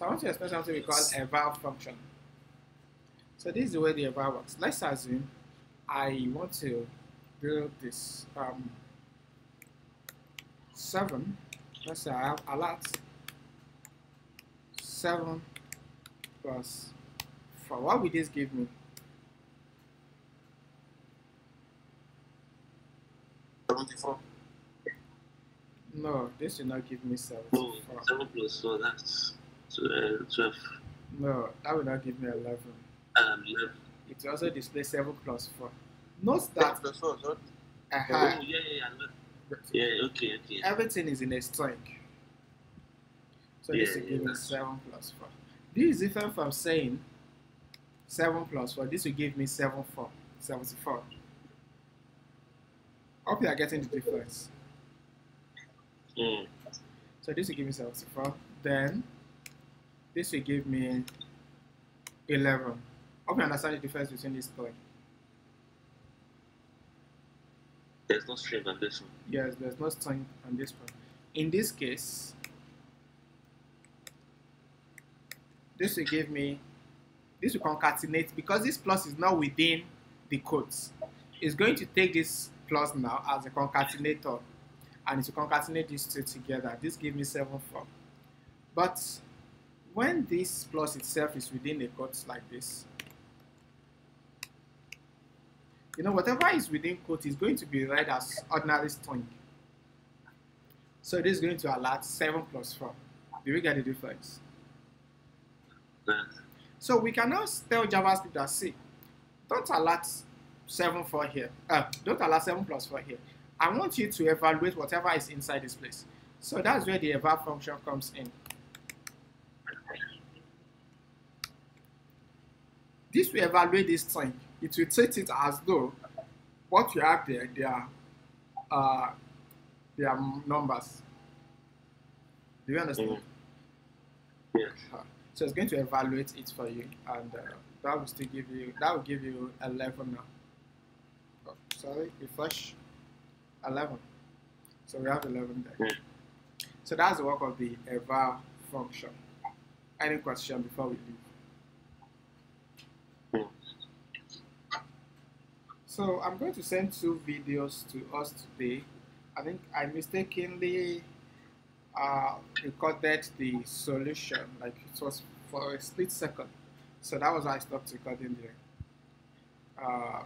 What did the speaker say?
So I want to explain something we call eval function. So this is the way the eval works. Let's assume I want to build this um, 7. Let's say I have a lot 7 plus 4. What will this give me? Seventy-four. No, this will not give me 7. Oh, seven plus four. That's tw- uh, twelve. No, that will not give me 11. Um, eleven. It will also display 7 plus 4. Note that Plus four, sorry. uh, Oh, yeah, yeah, yeah. eleven. Yeah. Okay. Okay. everything is in a string. So this Yeah, will yeah, give me 7 plus 4. This is different from saying 7 plus 4. This will give me 7 4, 74. Hope you are getting the difference. Mm. So this will give me 74. Then this will give me 11. Hope you understand the difference between these three. There's no string on this one. Yes, there's no string on this one. In this case, this will give me, this will concatenate because this plus is not within the quotes. It's going to take this plus now as a concatenator and it will concatenate these two together. This gives me 7 4. But when this plus itself is within a quote like this, you know, whatever is within quote is going to be read as ordinary string. So this is going to alert 7 plus 4. Do we get the difference? So we can now tell JavaScript that, see, don't alert 7 4 here. Uh, don't alert 7 plus 4 here. I want you to evaluate whatever is inside this place. So that's where the eval function comes in. This will evaluate this string. It will treat it as though what you have there, they are, uh, they are numbers. Do you understand? Mm. yeah. Uh, So it's going to evaluate it for you, and uh, that will still give you that will give you 11 now. Oh, sorry, refresh 11. So we have 11 there. Mm. So that's the work of the eval function. Any question before we leave? Mm. So I'm going to send two videos to us today. I think I mistakenly uh, recorded the solution, like it was for a split second. So that was why I stopped recording there. Uh,